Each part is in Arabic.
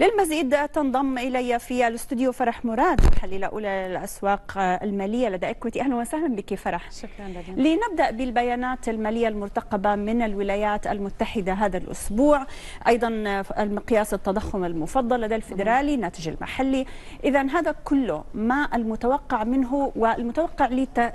للمزيد تنضم إلي في الاستوديو فرح مراد محلله أولى للاسواق المالية لدى إكويتي. أهلا وسهلا بك فرح. شكرا لك. لنبدأ بالبيانات المالية المرتقبة من الولايات المتحدة هذا الأسبوع. أيضا المقياس التضخم المفضل لدى الفيدرالي الناتج المحلي. اذا هذا كله ما المتوقع منه والمتوقع لت...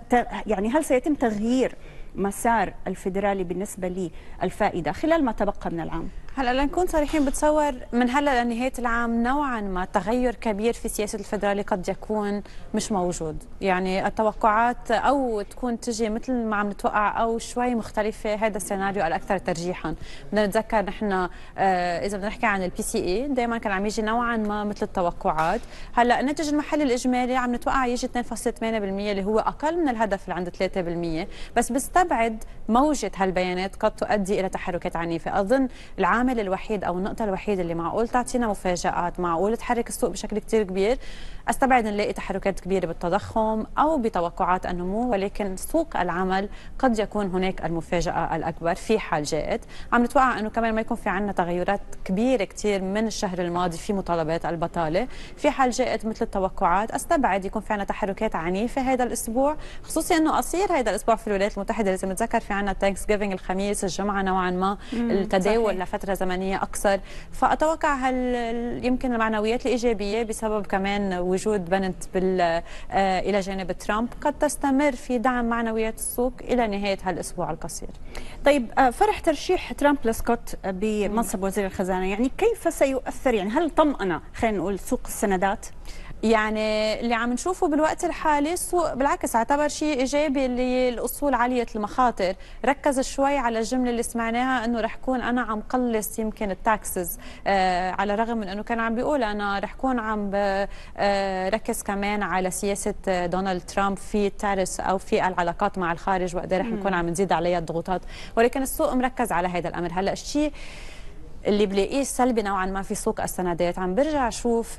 يعني هل سيتم تغيير مسار الفيدرالي بالنسبة للفائده خلال ما تبقى من العام؟ هلا لنكون صريحين بتصور من هلا لنهاية العام نوعا ما تغير كبير في سياسة الفدرالي قد يكون مش موجود، يعني التوقعات أو تكون تجي مثل ما عم نتوقع أو شوي مختلفة هذا السيناريو الأكثر ترجيحا، بدنا نتذكر نحن آه إذا بدنا نحكي عن ال PCE دائما كان عم يجي نوعا ما مثل التوقعات، هلا الناتج المحلي الإجمالي عم نتوقع يجي 2.8% اللي هو أقل من الهدف اللي عند 3%، بس بستبعد موجة هالبيانات قد تؤدي إلى تحركات عنيفة، أظن العام العامل الوحيد أو النقطة الوحيدة اللي معقول تعطينا مفاجآت معقول تحرك السوق بشكل كثير كبير. أستبعد نلاقي تحركات كبيرة بالتضخم أو بتوقعات النمو ولكن سوق العمل قد يكون هناك المفاجأة الأكبر في حال جاءت. عم نتوقع أنه كمان ما يكون في عندنا تغيرات كبيرة كثير من الشهر الماضي في مطالبات البطالة. في حال جاءت مثل التوقعات أستبعد يكون في عندنا تحركات عنيفة هذا الأسبوع خصوصي أنه قصير هذا الأسبوع في الولايات المتحدة. لازم نتذكر في عندنا Thanksgiving الخميس الجمعة نوعا ما التداول لفترة فتره زمنية أكثر. فأتوقع هل يمكن المعنويات الإيجابية بسبب كمان وجود بيسنت بال آه، إلى جانب ترامب قد تستمر في دعم معنويات السوق إلى نهاية هالأسبوع القصير؟ طيب آه، فرح ترشيح ترامب لسكوت بمنصب وزير الخزانة يعني كيف سيؤثر؟ يعني هل طمأن خلينا نقول سوق السندات؟ يعني اللي عم نشوفه بالوقت الحالي السوق بالعكس اعتبر شيء إيجابي اللي الأصول عالية المخاطر. ركز شوي على الجملة اللي سمعناها إنه رح كون أنا عم قلص يمكن التاكسز آه على الرغم من إنه كان عم بيقول أنا رح كون عم آه ركز كمان على سياسة دونالد ترامب في التارس أو في العلاقات مع الخارج وقد رح نكون عم نزيد عليها الضغوطات. ولكن السوق مركز على هذا الأمر. هلأ الشيء اللي بلاقيه سلبي نوعا ما في سوق السندات. عم برجع أشوف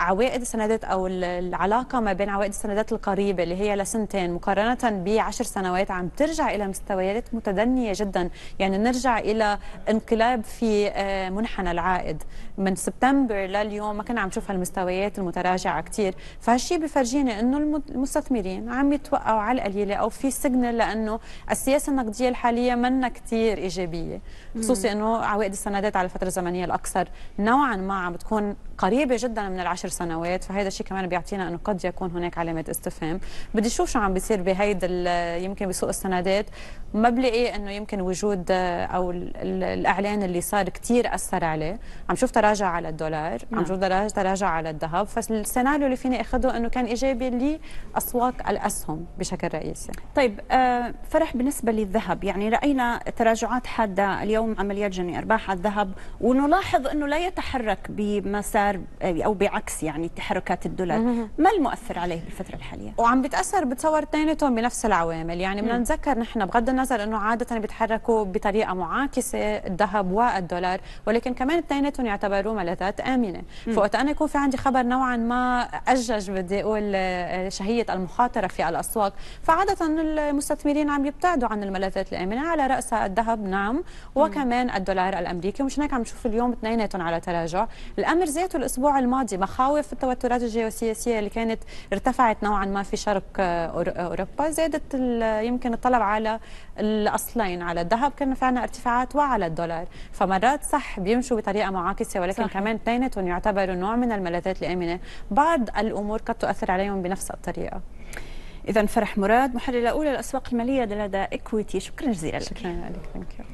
عوائد السندات أو العلاقة ما بين عوائد السندات القريبة اللي هي لسنتين مقارنة بعشر سنوات عم ترجع إلى مستويات متدنية جدا. يعني نرجع إلى انقلاب في آه، منحنى العائد. من سبتمبر لليوم ما كنا عم نشوف هالمستويات المتراجعة كثير فهالشيء بفرجيني إنه المستثمرين عم يتوقعوا على القليلة أو في سيجنال لأنه السياسة النقدية الحالية منا كثير إيجابية. خصوصي إنه عوائد السندات على الفترة الزمنية الاقصر نوعا ما عم بتكون قريبة جدا من العشر سنوات فهذا الشيء كمان بيعطينا إنه قد يكون هناك علامه استفهام. بدي أشوف شو عم بيصير بهيدا يمكن بسوق السندات. ما بلاقي إنه يمكن وجود أو الإعلان اللي صار كثير أثر عليه. عم شوف تراجع على الدولار عم نعم. شوف تراجع على الذهب. فالسيناريو اللي فيني اخذه إنه كان إيجابي لأسواق الأسهم بشكل رئيسي. طيب آه فرح بالنسبة للذهب. يعني رأينا تراجعات حادة اليوم عمليات جني أرباح على الذهب. ونلاحظ إنه لا يتحرك بمسار أو بعكس يعني تحركات الدولار ما المؤثر عليه بالفترة الحالية؟ وعم بيتاثر بتصور اثنيناتهم بنفس العوامل. يعني بدنا نتذكر نحن بغض النظر إنه عادة بيتحركوا بطريقة معاكسة الذهب والدولار ولكن كمان اثنيناتهم يعتبروا ملاذات آمنة. فوقت أنا يكون في عندي خبر نوعا ما اجج بدي أقول آه، شهية المخاطرة في الأسواق. فعادة المستثمرين عم يبتعدوا عن الملاذات الآمنة على راسها الذهب نعم. وكمان الدولار الأمريكي. ومش هيك عم نشوف اليوم اثنيناتهم على تراجع. الأمر ذاته الأسبوع الماضي مخاوف التوترات الجيوسياسية اللي كانت ارتفعت نوعا ما في شرق آه، أوروبا زادت يمكن الطلب على الأصلين على الذهب كان في ارتفاعات وعلى الدولار. فمرات صح بيمشوا بطريقة معاكسة ولكن صح. كمان اثنيناتهم يعتبروا نوع من الملاذات الامنه بعض الأمور قد تؤثر عليهم بنفس الطريقة. اذا فرح مراد محلله أولى للاسواق المالية لدى إكويتي. شكرا جزيلا لك. شكرا لك. ثانك يو